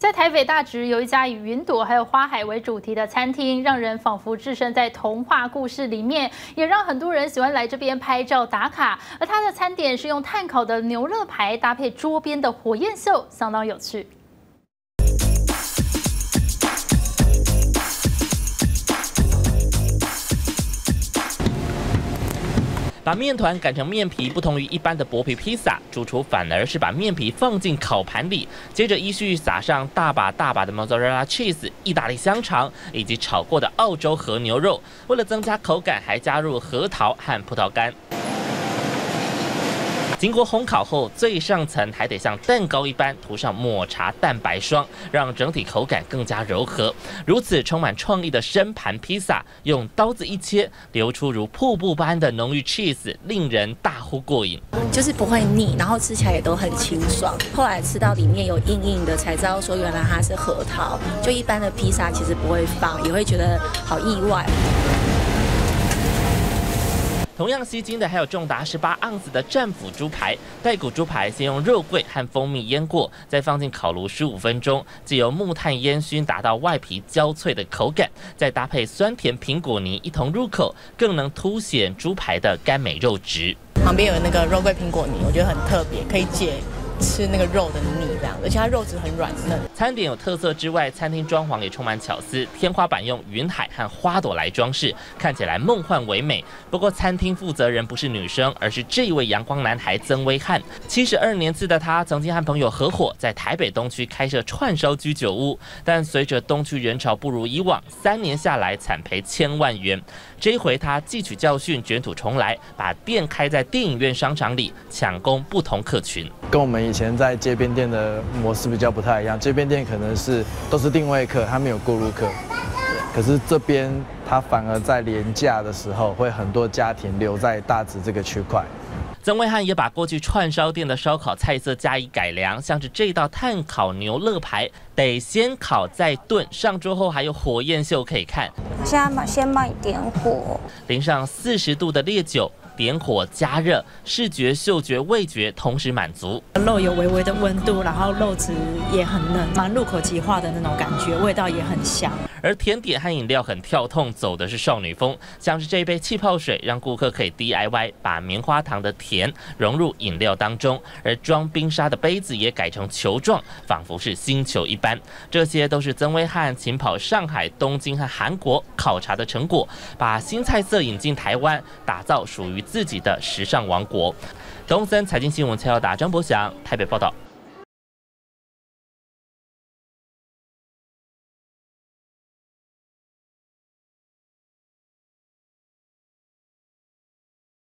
在台北大直有一家以云朵还有花海为主题的餐厅，让人仿佛置身在童话故事里面，也让很多人喜欢来这边拍照打卡。而它的餐点是用炭烤的牛肉排搭配桌边的火焰秀，相当有趣。把面团擀成面皮，不同于一般的薄皮披萨，主厨反而是把面皮放进烤盘里，接着依序撒上大把大把的 mozzarella cheese、意大利香肠以及炒过的澳洲和牛肉。为了增加口感，还加入核桃和葡萄干。经过烘烤后，最上层还得像蛋糕一般涂上抹茶蛋白霜，让整体口感更加柔和。如此充满创意的深盘披萨，用刀子一切，流出如瀑布般的浓郁 cheese，令人大呼过瘾。就是不会腻，然后吃起来也都很清爽。后来吃到里面有硬硬的，才知道说原来它是核桃。就一般的披萨其实不会放，也会觉得好意外。同样吸睛的还有重达十八盎司的战斧猪排，带骨猪排先用肉桂和蜂蜜腌过，再放进烤炉十五分钟，借由木炭烟熏达到外皮焦脆的口感，再搭配酸甜苹果泥一同入口，更能凸显猪排的甘美肉质。旁边有那个肉桂苹果泥，我觉得很特别，可以解。吃那个肉的腻，这样，而且它肉质很软嫩。餐点有特色之外，餐厅装潢也充满巧思。天花板用云海和花朵来装饰，看起来梦幻唯美。不过，餐厅负责人不是女生，而是这一位阳光男孩曾威汉。七十二年次的他，曾经和朋友合伙在台北东区开设串烧居酒屋，但随着东区人潮不如以往，三年下来惨赔千万元。这一回他汲取教训，卷土重来，把店开在电影院商场里，抢攻不同客群。跟我们以前在街边店的模式比较不太一样，街边店可能是都是定位客，他没有过路客。可是这边他反而在廉价的时候，会很多家庭留在大直这个区块。曾威汉也把过去串烧店的烧烤菜色加以改良，像是这道炭烤牛肋排，得先烤再炖，上桌后还有火焰秀可以看。现在先慢一点火，淋上四十度的烈酒。点火加热，视觉、嗅觉、味觉同时满足。肉有微微的温度，然后肉质也很嫩，蛮入口即化的那种感觉，味道也很香。而甜点和饮料很跳痛，走的是少女风，像是这一杯气泡水，让顾客可以 DIY 把棉花糖的甜融入饮料当中，而装冰沙的杯子也改成球状，仿佛是星球一般。这些都是曾威汉勤跑上海、东京和韩国考察的成果，把新菜色引进台湾，打造属于。自己的时尚王国。东森财经新闻，蔡耀达、张博祥台北报道。